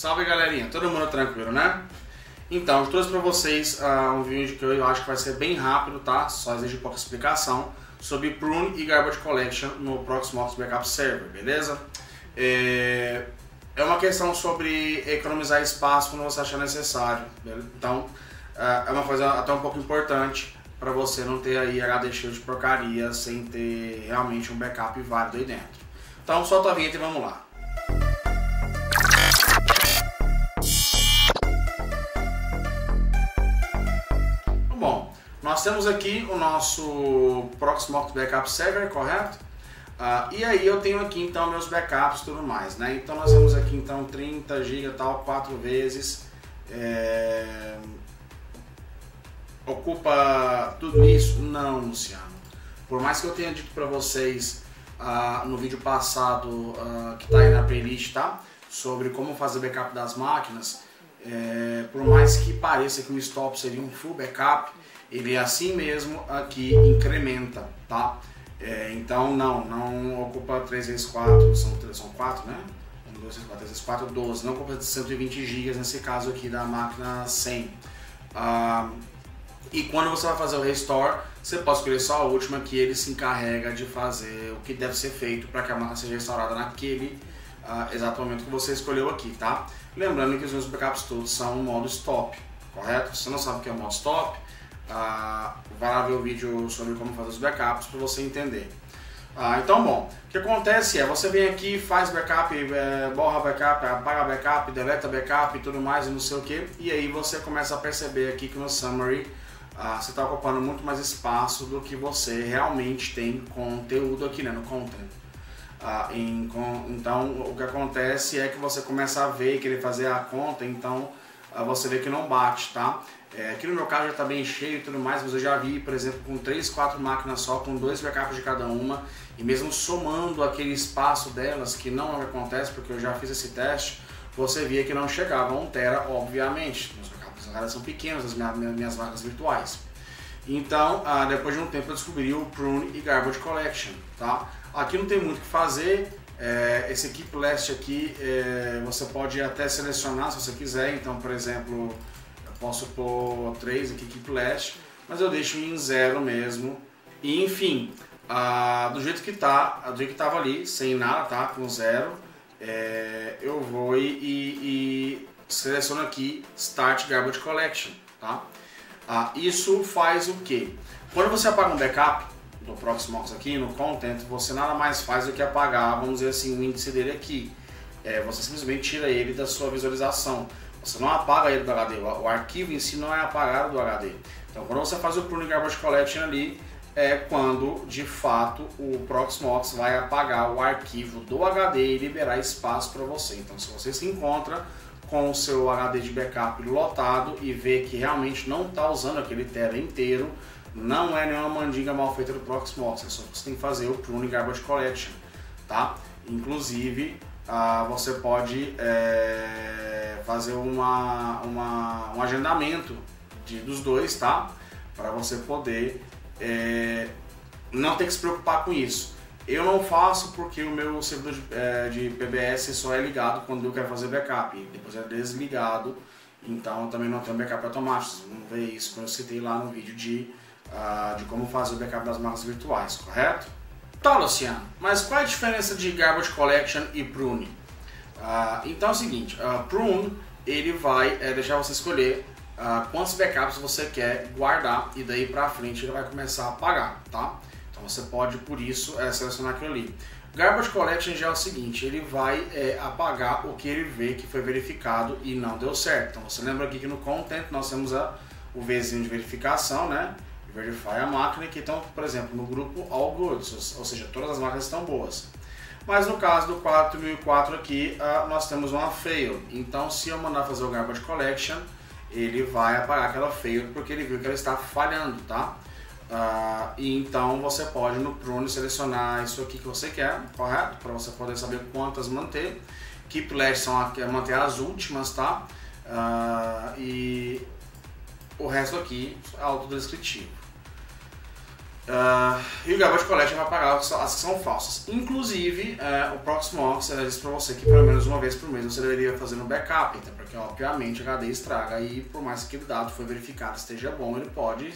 Salve galerinha, todo mundo tranquilo, né? Então, eu trouxe para vocês uh, um vídeo que eu acho que vai ser bem rápido, tá? Só exige pouca explicação sobre Prune e Garbage Collection no Proxmox Backup Server, beleza? É, é uma questão sobre economizar espaço quando você achar necessário, beleza? então uh, é uma coisa até um pouco importante para você não ter aí HD cheio de porcaria sem ter realmente um backup válido aí dentro. Então solta a vinheta e vamos lá. Nós temos aqui o nosso Proxmox Backup Server, correto? Uh, e aí eu tenho aqui então meus backups e tudo mais, né? Então nós temos aqui então 30 GB tal, quatro vezes. É... Ocupa tudo isso? Não, Luciano. Por mais que eu tenha dito para vocês uh, no vídeo passado, uh, que está aí na playlist, tá? Sobre como fazer backup das máquinas, é, por mais que pareça que o stop seria um full backup, ele é assim mesmo aqui incrementa, tá? É, então não, não ocupa 3 vezes 4, são, são 4, né? 1, 2, 3, 4, 3 vezes 4, 12, não ocupa 120 GB nesse caso aqui da máquina 100. Ah, e quando você vai fazer o restore, você pode escolher só a última que ele se encarrega de fazer o que deve ser feito para que a máquina seja restaurada naquele uh, exato momento que você escolheu aqui, tá? Lembrando que os meus backups todos são modo stop, correto? Se você não sabe o que é modo stop, uh, vai lá ver o vídeo sobre como fazer os backups para você entender. Ah, então, bom, o que acontece é, você vem aqui, faz backup, é, borra backup, apaga backup, deleta backup e tudo mais e não sei o que, e aí você começa a perceber aqui que no summary ah, você está ocupando muito mais espaço do que você realmente tem conteúdo aqui né, no content. Ah, em, então o que acontece é que você começa a ver, querer fazer a conta, então ah, você vê que não bate, tá? É, aqui no meu caso já está bem cheio e tudo mais, mas eu já vi, por exemplo, com 3, 4 máquinas só, com dois backups de cada uma, e mesmo somando aquele espaço delas, que não acontece porque eu já fiz esse teste, você via que não chegava a 1 tera, obviamente elas são pequenas, as minhas, minhas vagas virtuais. Então, ah, depois de um tempo eu descobri o Prune e Garbage Collection, tá? Aqui não tem muito o que fazer, é, esse Keep Last aqui é, você pode até selecionar se você quiser, então por exemplo, eu posso pôr 3 aqui Keep Last, mas eu deixo em zero mesmo, e enfim, do jeito que tá, do jeito que tava ali, sem nada, tá? Com zero, é, eu vou e, e seleciono aqui Start Garbage Collection, tá? Ah, isso faz o que? Quando você apaga um backup do Proxmox aqui no Content, você nada mais faz do que apagar, vamos dizer assim, o índice dele aqui. É, você simplesmente tira ele da sua visualização. Você não apaga ele do HD, o arquivo em si não é apagado do HD. Então quando você faz o Prune Garbage Collection ali, é quando de fato o Proxmox vai apagar o arquivo do HD e liberar espaço para você. Então se você se encontra com o seu HD de backup lotado e ver que realmente não está usando aquele tera inteiro, não é nenhuma mandinga mal feita do Proxmox, é só que você tem que fazer o Prune Garbage Collection, tá? Inclusive, ah, você pode é, fazer uma, uma, um agendamento de, dos dois, tá? Para você poder é, não ter que se preocupar com isso. Eu não faço porque o meu servidor de, é, de, PBS só é ligado quando eu quero fazer backup, depois é desligado, então também não tenho backup automático. Vocês vão ver isso quando eu citei lá no vídeo de, uh, de como fazer o backup das máquinas virtuais, correto? Tá, Luciano, mas qual é a diferença de Garbage Collection e Prune? Uh, então é o seguinte, uh, Prune ele vai é, deixar você escolher uh, quantos backups você quer guardar e daí pra frente ele vai começar a apagar, tá? Então você pode, por isso, é, selecionar aquilo ali. Garbage Collection já é o seguinte, ele vai é, apagar o que ele vê que foi verificado e não deu certo. Então você lembra aqui que no Content nós temos a, o Vzinho de verificação, né? Verify a máquina, que estão, por exemplo, no grupo All Goods, ou seja, todas as máquinas estão boas. Mas no caso do 4004 aqui, uh, nós temos uma fail. Então se eu mandar fazer o Garbage Collection, ele vai apagar aquela fail porque ele viu que ela está falhando, tá? Uh, e então você pode no Prune selecionar isso aqui que você quer, correto? Para você poder saber quantas manter. Keep last são a, manter as últimas, tá? Uh, e o resto aqui é autodescritivo. Uh, e o Garbage Collection vai pagar as que são falsas. Inclusive, uh, o Proxmox ele diz para você que pelo menos uma vez por mês você deveria fazer um backup, então, porque obviamente o HD estraga e por mais que o dado foi verificado esteja bom, ele pode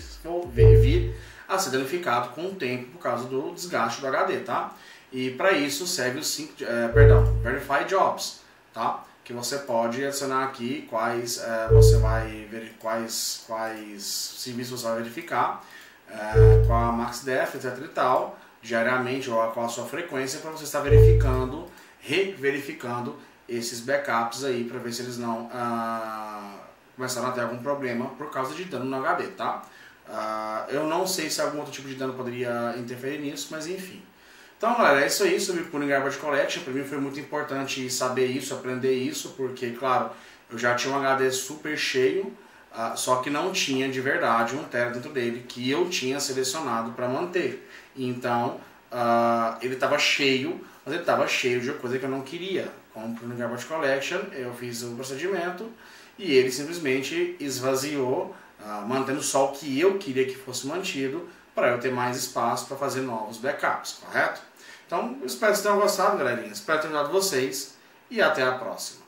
vir a ser danificado com o tempo por causa do desgaste do HD, tá? E para isso serve os cinco, uh, perdão, Verify Jobs, tá? Que você pode adicionar aqui quais uh, você vai ver quais quais serviços você vai verificar é, com a MaxDef, etc e tal, diariamente ou com a sua frequência para você estar verificando, reverificando esses backups aí para ver se eles não ah, começaram a ter algum problema por causa de dano no HD, tá? Ah, eu não sei se algum outro tipo de dano poderia interferir nisso, mas enfim. Então, galera, é isso aí sobre Pulling Garbage Collection. Para mim foi muito importante saber isso, aprender isso, porque, claro, eu já tinha um HD super cheio, Uh, só que não tinha de verdade um tera dentro dele que eu tinha selecionado para manter. Então uh, ele estava cheio, mas ele estava cheio de coisa que eu não queria. Como no Garbage Collection, eu fiz o procedimento e ele simplesmente esvaziou, uh, mantendo só o que eu queria que fosse mantido para eu ter mais espaço para fazer novos backups, correto? Então, espero que vocês tenham gostado, galerinha. Espero ter ajudado vocês e até a próxima.